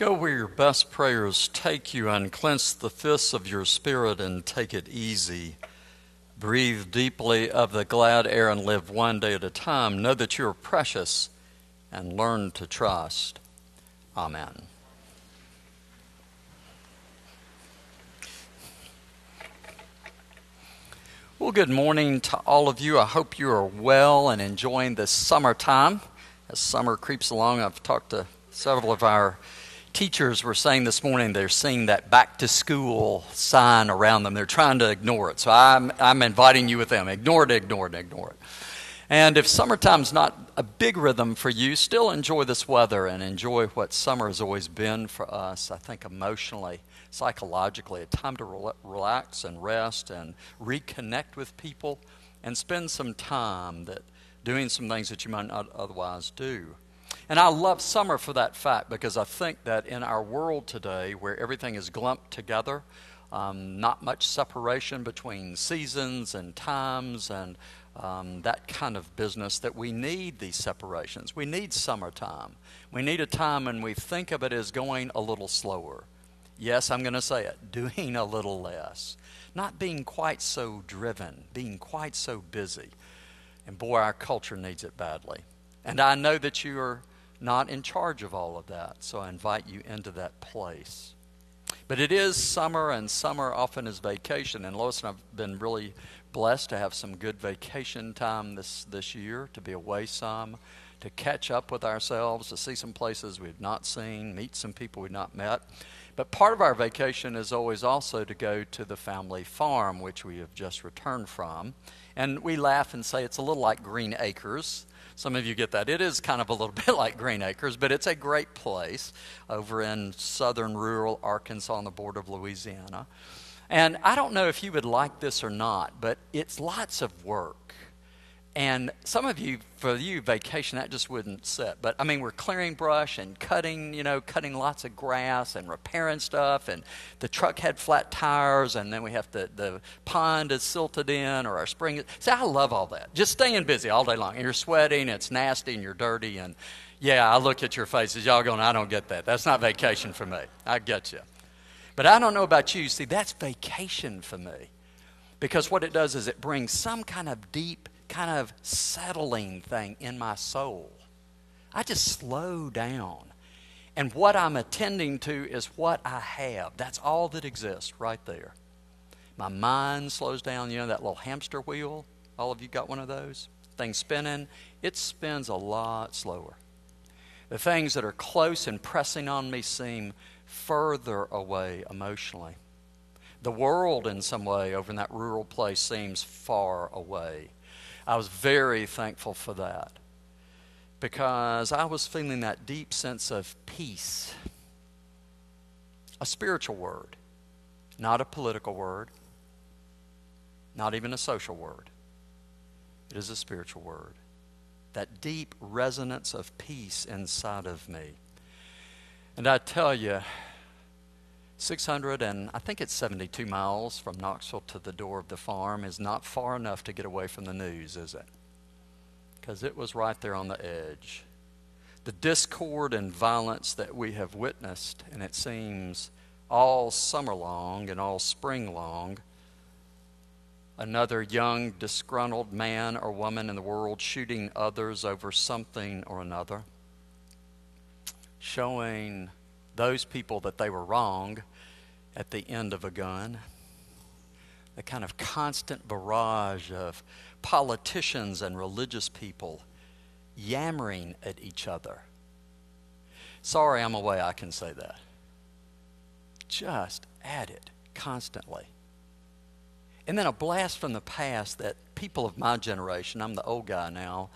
Go where your best prayers take you, and unclench the fists of your spirit and take it easy. Breathe deeply of the glad air and live one day at a time. Know that you are precious and learn to trust. Amen. Well, good morning to all of you. I hope you are well and enjoying this summertime. As summer creeps along, I've talked to several of our teachers were saying this morning they're seeing that back to school sign around them. They're trying to ignore it. So I'm, I'm inviting you with them. Ignore it, ignore it, ignore it. And if summertime's not a big rhythm for you, still enjoy this weather and enjoy what summer has always been for us, I think emotionally psychologically, a time to re- relax and rest and reconnect with people and spend some time that doing some things that you might not otherwise do. And I love summer for that fact because I think that in our world today, where everything is glumped together, um, not much separation between seasons and times and um, that kind of business, that we need these separations. We need summertime. We need a time when we think of it as going a little slower yes, I'm going to say it, doing a little less. Not being quite so driven, being quite so busy. And boy, our culture needs it badly. And I know that you are not in charge of all of that, so I invite you into that place. But it is summer, and summer often is vacation. And Lois and I've been really blessed to have some good vacation time this, this year, to be away some, to catch up with ourselves, to see some places we've not seen, meet some people we've not met. But part of our vacation is always also to go to the family farm, which we have just returned from. And we laugh and say it's a little like Green Acres. Some of you get that. It is kind of a little bit like Green Acres, but it's a great place over in southern rural Arkansas on the border of Louisiana. And I don't know if you would like this or not, but it's lots of work. And some of you, for you, vacation, that just wouldn't sit. But I mean, we're clearing brush and cutting, you know, cutting lots of grass and repairing stuff. And the truck had flat tires, and then we have to, the pond is silted in, or our spring. See, I love all that. Just staying busy all day long. And you're sweating, it's nasty, and you're dirty. And yeah, I look at your faces. Y'all going, I don't get that. That's not vacation for me. I get you. But I don't know about you. See, that's vacation for me. Because what it does is it brings some kind of deep kind of settling thing in my soul. I just slow down. And what I'm attending to is what I have. That's all that exists right there. My mind slows down, you know, that little hamster wheel. All of you got one of those? Things spinning. It spins a lot slower. The things that are close and pressing on me seem further away emotionally. The world, in some way, over in that rural place, seems far away. I was very thankful for that because I was feeling that deep sense of peace. A spiritual word, not a political word, not even a social word. It is a spiritual word. That deep resonance of peace inside of me. And I tell you, 600 and I think it's 72 miles from Knoxville to the door of the farm is not far enough to get away from the news, is it? Because it was right there on the edge. The discord and violence that we have witnessed, and it seems all summer long and all spring long, another young, disgruntled man or woman in the world shooting others over something or another, showing those people that they were wrong at the end of a gun. The kind of constant barrage of politicians and religious people yammering at each other. Sorry, I'm away, I can say that. Just at it constantly. And then a blast from the past that people of my generation, I'm the old guy now,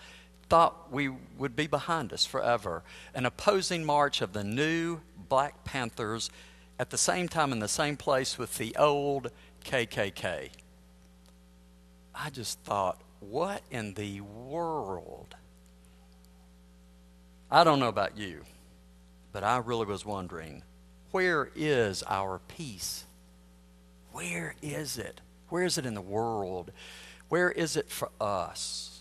thought we would be behind us forever. An opposing march of the new Black Panthers at the same time in the same place with the old KKK. I just thought, what in the world? I don't know about you, but I really was wondering where is our peace? Where is it? Where is it in the world? Where is it for us?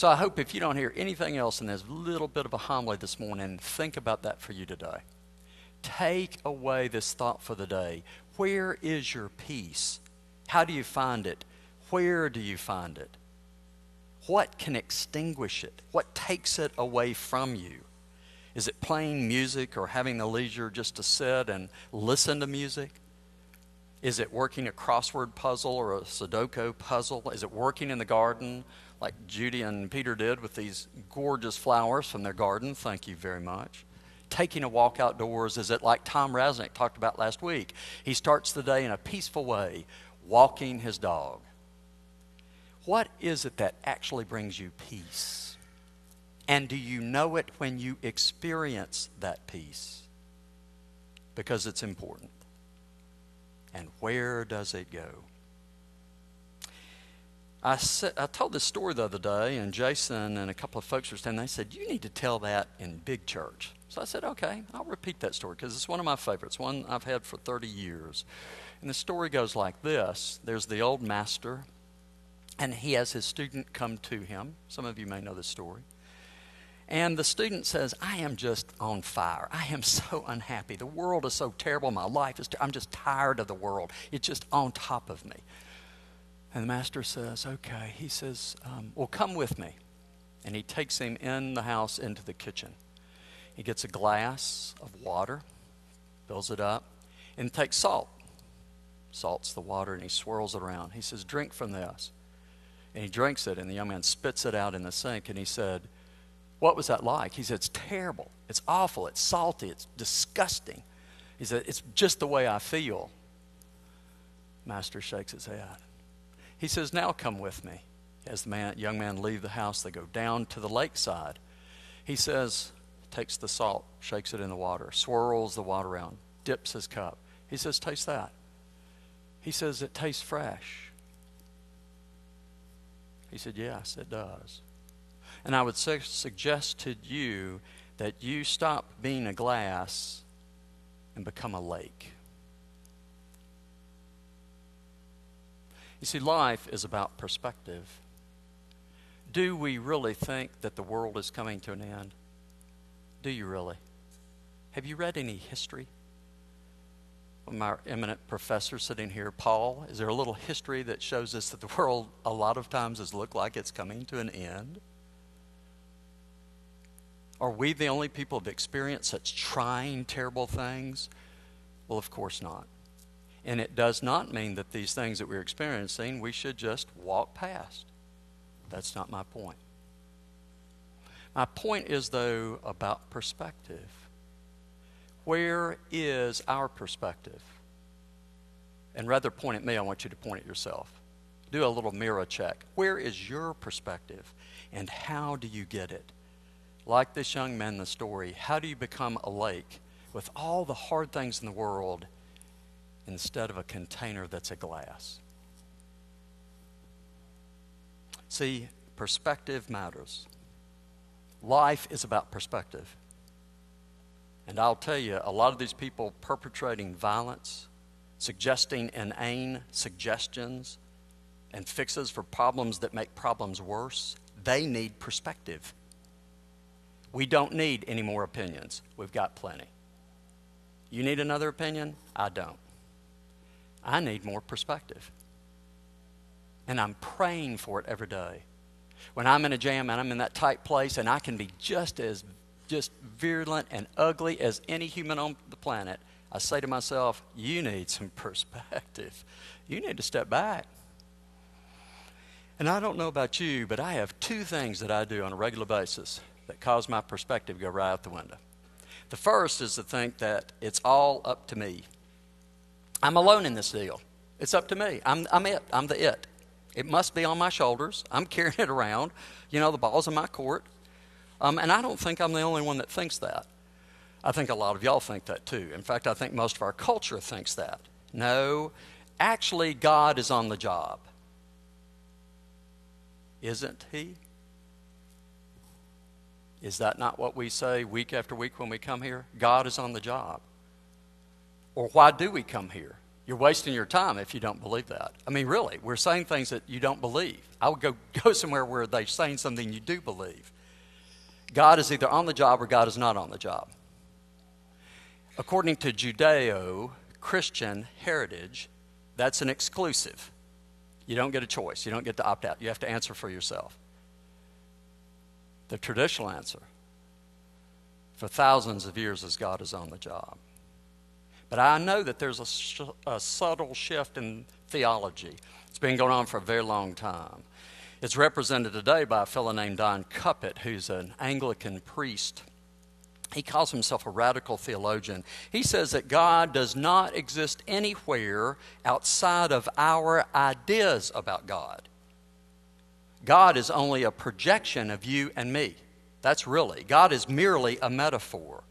So I hope if you don't hear anything else in this little bit of a homily this morning, think about that for you today. Take away this thought for the day. Where is your peace? How do you find it? Where do you find it? What can extinguish it? What takes it away from you? Is it playing music or having the leisure just to sit and listen to music? Is it working a crossword puzzle or a Sudoku puzzle? Is it working in the garden like Judy and Peter did with these gorgeous flowers from their garden? Thank you very much. Taking a walk outdoors, is it like Tom Rasnick talked about last week? He starts the day in a peaceful way, walking his dog. What is it that actually brings you peace? And do you know it when you experience that peace? Because it's important. And where does it go? I, said, I told this story the other day, and Jason and a couple of folks were standing. They said, "You need to tell that in big church." So I said, "Okay, I'll repeat that story because it's one of my favorites, one I've had for 30 years." And the story goes like this: There's the old master, and he has his student come to him. Some of you may know this story. And the student says, I am just on fire. I am so unhappy. The world is so terrible. My life is, ter- I'm just tired of the world. It's just on top of me. And the master says, Okay. He says, um, Well, come with me. And he takes him in the house into the kitchen. He gets a glass of water, fills it up, and takes salt. Salts the water and he swirls it around. He says, Drink from this. And he drinks it, and the young man spits it out in the sink, and he said, what was that like? He said, It's terrible. It's awful. It's salty. It's disgusting. He said, It's just the way I feel. Master shakes his head. He says, Now come with me. As the man, young man leave the house, they go down to the lakeside. He says, takes the salt, shakes it in the water, swirls the water around, dips his cup. He says, Taste that. He says, It tastes fresh. He said, Yes, it does. And I would su- suggest to you that you stop being a glass and become a lake. You see, life is about perspective. Do we really think that the world is coming to an end? Do you really? Have you read any history? Our eminent professor sitting here, Paul, is there a little history that shows us that the world a lot of times has looked like it's coming to an end? Are we the only people who have experienced such trying, terrible things? Well, of course not. And it does not mean that these things that we're experiencing, we should just walk past. That's not my point. My point is, though, about perspective. Where is our perspective? And rather point at me, I want you to point at yourself. Do a little mirror check. Where is your perspective? And how do you get it? like this young man in the story, how do you become a lake with all the hard things in the world instead of a container that's a glass? See, perspective matters. Life is about perspective. And I'll tell you, a lot of these people perpetrating violence, suggesting inane suggestions and fixes for problems that make problems worse, they need perspective. We don't need any more opinions. We've got plenty. You need another opinion? I don't. I need more perspective. And I'm praying for it every day. When I'm in a jam and I'm in that tight place and I can be just as just virulent and ugly as any human on the planet, I say to myself, you need some perspective. You need to step back. And I don't know about you, but I have two things that I do on a regular basis that cause my perspective to go right out the window. The first is to think that it's all up to me. I'm alone in this deal. It's up to me. I'm, I'm it. I'm the it. It must be on my shoulders. I'm carrying it around. You know, the ball's in my court. Um, and I don't think I'm the only one that thinks that. I think a lot of y'all think that too. In fact, I think most of our culture thinks that. No, actually, God is on the job. Isn't He? Is that not what we say week after week when we come here? God is on the job. Or why do we come here? You're wasting your time if you don't believe that. I mean, really, we're saying things that you don't believe. I would go, go somewhere where they're saying something you do believe. God is either on the job or God is not on the job. According to Judeo Christian heritage, that's an exclusive. You don't get a choice. You don't get to opt out. You have to answer for yourself. The traditional answer for thousands of years is God is on the job. But I know that there's a, a subtle shift in theology. It's been going on for a very long time. It's represented today by a fellow named Don Cupitt, who's an Anglican priest. He calls himself a radical theologian. He says that God does not exist anywhere outside of our ideas about God. God is only a projection of you and me. That's really, God is merely a metaphor.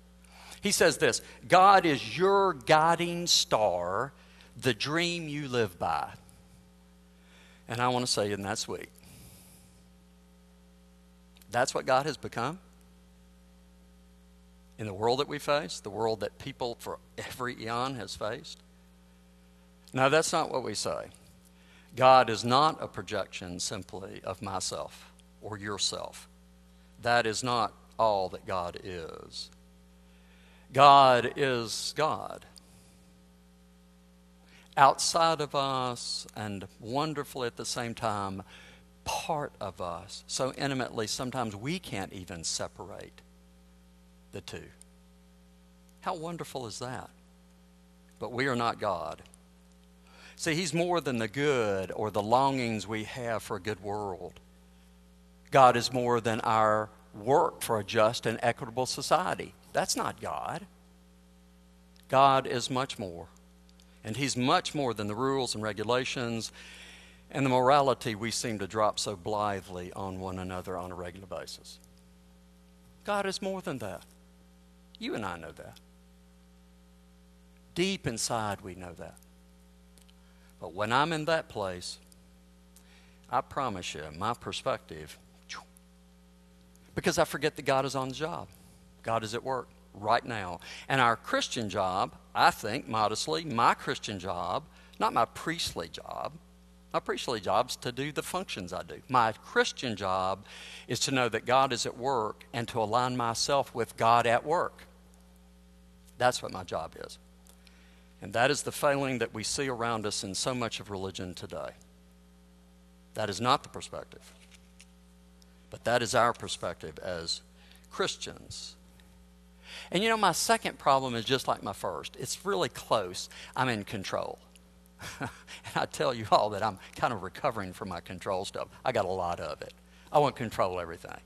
He says this God is your guiding star, the dream you live by. And I want to say, isn't that sweet? That's what God has become in the world that we face, the world that people for every eon has faced. Now, that's not what we say. God is not a projection simply of myself or yourself. That is not all that God is. God is God. Outside of us and wonderful at the same time, part of us so intimately sometimes we can't even separate the two. How wonderful is that? But we are not God. See, He's more than the good or the longings we have for a good world. God is more than our work for a just and equitable society. That's not God. God is much more. And He's much more than the rules and regulations and the morality we seem to drop so blithely on one another on a regular basis. God is more than that. You and I know that. Deep inside, we know that. But when I'm in that place, I promise you, my perspective, because I forget that God is on the job. God is at work right now. And our Christian job, I think, modestly, my Christian job, not my priestly job, my priestly job's to do the functions I do. My Christian job is to know that God is at work and to align myself with God at work. That's what my job is. And that is the failing that we see around us in so much of religion today. That is not the perspective. But that is our perspective as Christians. And you know, my second problem is just like my first. It's really close. I'm in control. and I tell you all that I'm kind of recovering from my control stuff. I got a lot of it. I want control everything.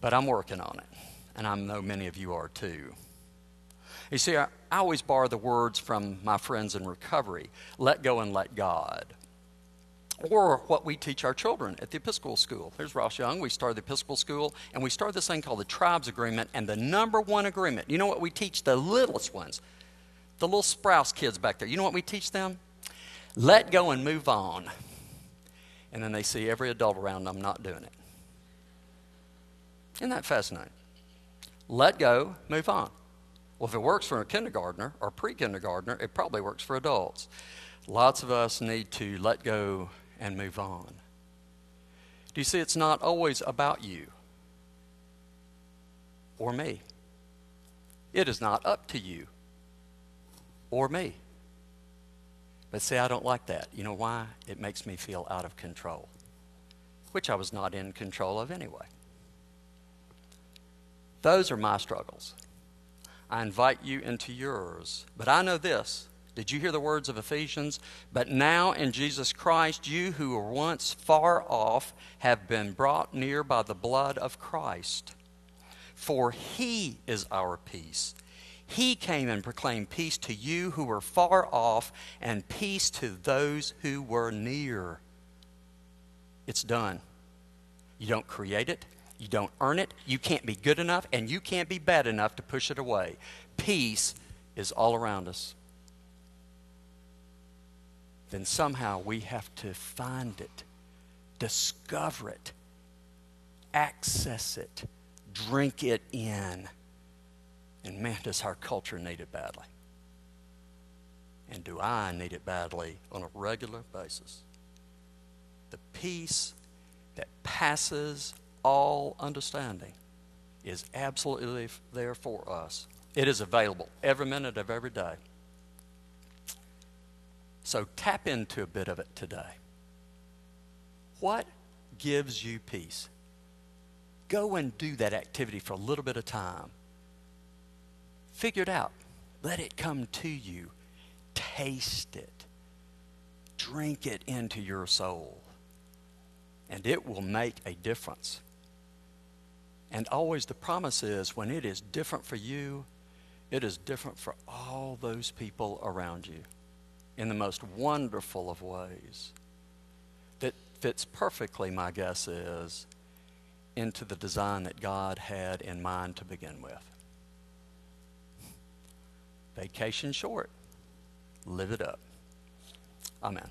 But I'm working on it. And I know many of you are too. You see, I, I always borrow the words from my friends in recovery let go and let God. Or what we teach our children at the Episcopal School. Here's Ross Young. We started the Episcopal School, and we started this thing called the Tribes Agreement. And the number one agreement, you know what we teach the littlest ones? The little Sprouse kids back there. You know what we teach them? let go and move on. And then they see every adult around them not doing it. Isn't that fascinating? Let go, move on. Well, if it works for a kindergartner or pre kindergartner, it probably works for adults. Lots of us need to let go and move on. Do you see, it's not always about you or me, it is not up to you or me. But see, I don't like that. You know why? It makes me feel out of control, which I was not in control of anyway. Those are my struggles. I invite you into yours. But I know this. Did you hear the words of Ephesians? But now in Jesus Christ, you who were once far off have been brought near by the blood of Christ. For he is our peace he came and proclaimed peace to you who were far off and peace to those who were near. It's done. You don't create it, you don't earn it, you can't be good enough, and you can't be bad enough to push it away. Peace is all around us. Then somehow we have to find it, discover it, access it, drink it in and man, does our culture need it badly. And do I need it badly on a regular basis? The peace that passes all understanding is absolutely there for us. It is available every minute of every day. So tap into a bit of it today. What gives you peace? Go and do that activity for a little bit of time. Figure it out. Let it come to you. Taste it. Drink it into your soul. And it will make a difference. And always the promise is when it is different for you, it is different for all those people around you in the most wonderful of ways. That fits perfectly, my guess is, into the design that God had in mind to begin with. Vacation short. Live it up. Amen.